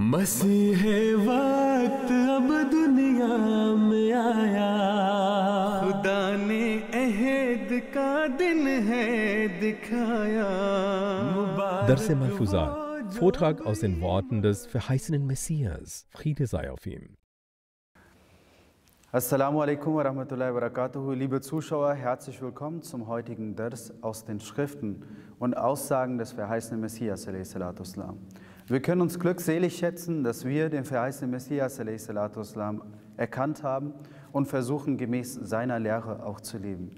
मसीह वक्त अब दुनिया में आया खुदा ने अहद का दिन है दिखाया Darse Malfusat, Vortrag aus den Worten des verheißenen Messias. Friede sei auf ihm. Assalamu alaikum wa rahmatullahi wa barakatuhu. Liebe Zuschauer, herzlich willkommen zum heutigen Dars aus den Schriften und Aussagen des verheißenen Messias. wir können uns glückselig schätzen, dass wir den verheißenen Messias erkannt haben und versuchen, gemäß seiner Lehre auch zu leben.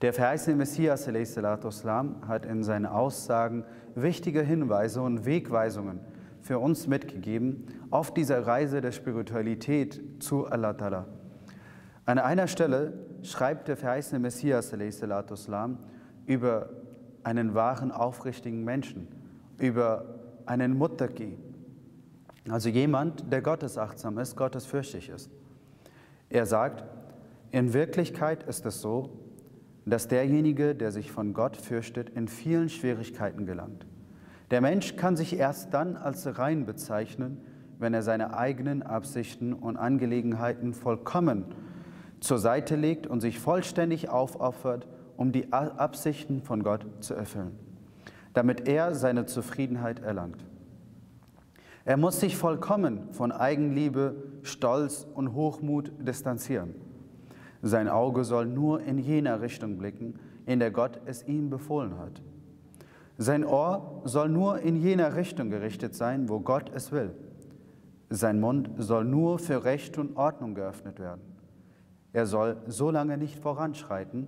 Der verheißene Messias hat in seinen Aussagen wichtige Hinweise und Wegweisungen für uns mitgegeben auf dieser Reise der Spiritualität zu Allah Ta'ala. An einer Stelle schreibt der verheißene Messias über einen wahren, aufrichtigen Menschen, über einen Muttaki, also jemand, der gottesachtsam ist, gottesfürchtig ist. Er sagt, in Wirklichkeit ist es so, dass derjenige, der sich von Gott fürchtet, in vielen Schwierigkeiten gelangt. Der Mensch kann sich erst dann als rein bezeichnen, wenn er seine eigenen Absichten und Angelegenheiten vollkommen zur Seite legt und sich vollständig aufopfert, um die Absichten von Gott zu erfüllen, damit er seine Zufriedenheit erlangt. Er muss sich vollkommen von Eigenliebe, Stolz und Hochmut distanzieren. Sein Auge soll nur in jener Richtung blicken, in der Gott es ihm befohlen hat. Sein Ohr soll nur in jener Richtung gerichtet sein, wo Gott es will. Sein Mund soll nur für Recht und Ordnung geöffnet werden. Er soll so lange nicht voranschreiten,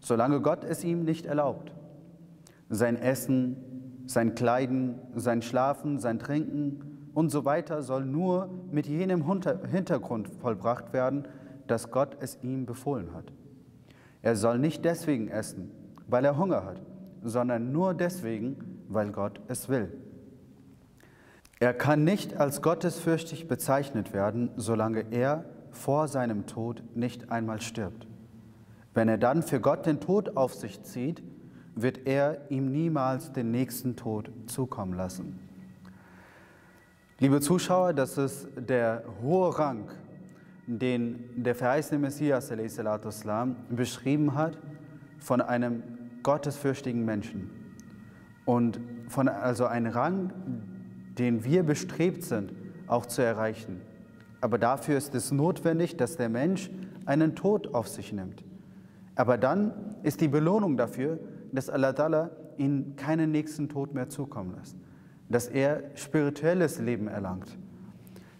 solange Gott es ihm nicht erlaubt. Sein Essen, sein Kleiden, sein Schlafen, sein Trinken und so weiter soll nur mit jenem Hintergrund vollbracht werden, dass Gott es ihm befohlen hat. Er soll nicht deswegen essen, weil er Hunger hat, sondern nur deswegen, weil Gott es will. Er kann nicht als gottesfürchtig bezeichnet werden, solange er vor seinem Tod nicht einmal stirbt. Wenn er dann für Gott den Tod auf sich zieht, wird er ihm niemals den nächsten Tod zukommen lassen. Liebe Zuschauer, das ist der hohe Rang, den der verheißene Messias salam, beschrieben hat von einem gottesfürchtigen Menschen. Und von, also ein Rang, den wir bestrebt sind, auch zu erreichen. Aber dafür ist es notwendig, dass der Mensch einen Tod auf sich nimmt. Aber dann ist die Belohnung dafür, dass Allah Ta'ala ihnen keinen nächsten Tod mehr zukommen lässt, dass er spirituelles Leben erlangt.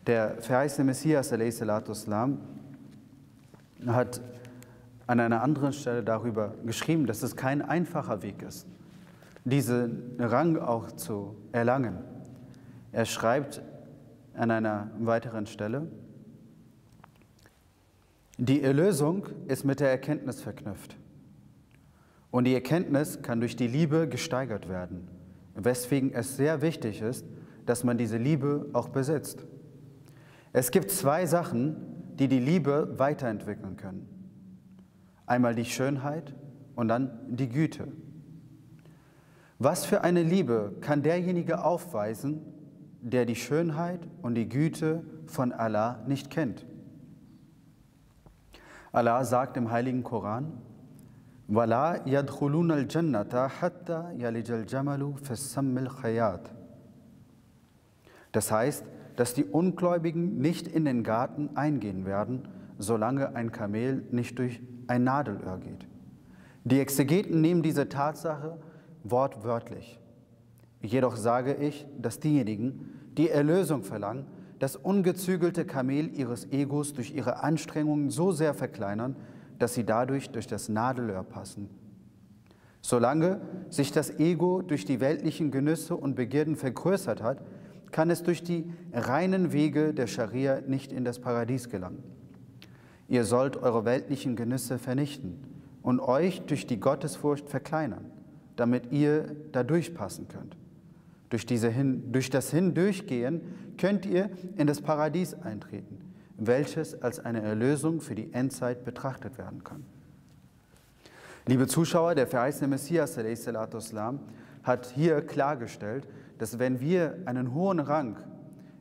Der verheißte Messias Islam, hat an einer anderen Stelle darüber geschrieben, dass es kein einfacher Weg ist, diesen Rang auch zu erlangen. Er schreibt an einer weiteren Stelle, die Erlösung ist mit der Erkenntnis verknüpft. Und die Erkenntnis kann durch die Liebe gesteigert werden, weswegen es sehr wichtig ist, dass man diese Liebe auch besitzt. Es gibt zwei Sachen, die die Liebe weiterentwickeln können. Einmal die Schönheit und dann die Güte. Was für eine Liebe kann derjenige aufweisen, der die Schönheit und die Güte von Allah nicht kennt? Allah sagt im heiligen Koran, ولا يدخلون الجنة حتى يلج الجمل في السم الخياط. Das heißt, dass die Ungläubigen nicht in den Garten eingehen werden, solange ein Kamel nicht durch ein Nadelöhr geht. Die Exegeten nehmen diese Tatsache wortwörtlich. Jedoch sage ich, dass diejenigen, die Erlösung verlangen, das ungezügelte Kamel ihres Egos durch ihre Anstrengungen so sehr verkleinern, dass sie dadurch durch das Nadelöhr passen. Solange sich das Ego durch die weltlichen Genüsse und Begierden vergrößert hat, kann es durch die reinen Wege der Scharia nicht in das Paradies gelangen. Ihr sollt eure weltlichen Genüsse vernichten und euch durch die Gottesfurcht verkleinern, damit ihr da durchpassen könnt. Durch, diese hin, durch das Hindurchgehen könnt ihr in das Paradies eintreten welches als eine Erlösung für die Endzeit betrachtet werden kann. Liebe Zuschauer, der verheißene Messias hat hier klargestellt, dass wenn wir einen hohen Rang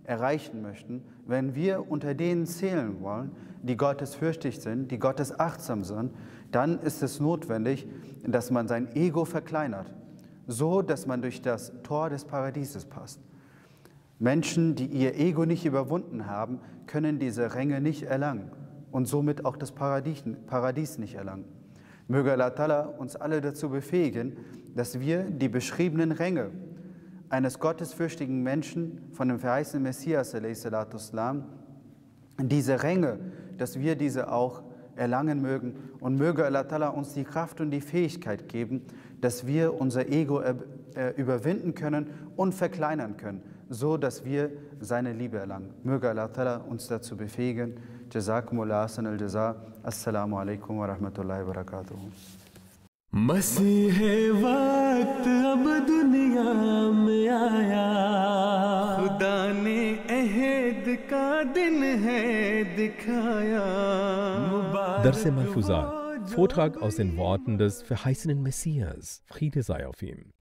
erreichen möchten, wenn wir unter denen zählen wollen, die gottesfürchtig sind, die gottesachtsam sind, dann ist es notwendig, dass man sein Ego verkleinert, so dass man durch das Tor des Paradieses passt. Menschen, die ihr Ego nicht überwunden haben, können diese Ränge nicht erlangen und somit auch das Paradies, nicht erlangen. Möge Allah uns alle dazu befähigen, dass wir die beschriebenen Ränge eines gottesfürchtigen Menschen von dem verheißenen Messias, diese Ränge, dass wir diese auch erlangen mögen und möge Allah uns die Kraft und die Fähigkeit geben, dass wir unser Ego äh, überwinden können und verkleinern können, so dass wir seine Liebe erlangen. Möge Allah uns dazu befähigen. Jazakumullah al-Jaza. Assalamu alaikum wa rahmatullahi wa barakatuh. मसीह वक्त अब दुनिया में आया खुदा ने अहद का दिन है दिखाया Darse Malfusat, Vortrag aus den Worten des verheißenen Messias, Friede sei auf ihm.